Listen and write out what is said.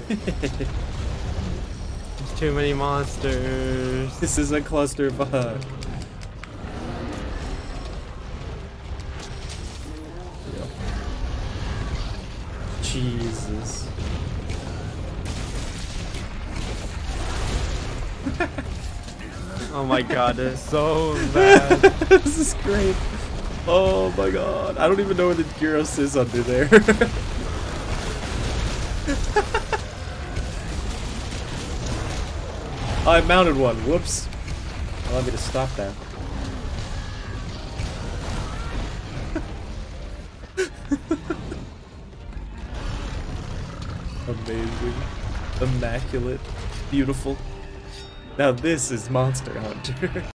There's too many monsters. This is a clusterfuck. Jesus. Oh my god, it's so bad. this is great. Oh my god. I don't even know where the Girros is under there. I mounted one. Whoops. Allow me to stop that. Amazing. Immaculate. Beautiful. Now this is Monster Hunter.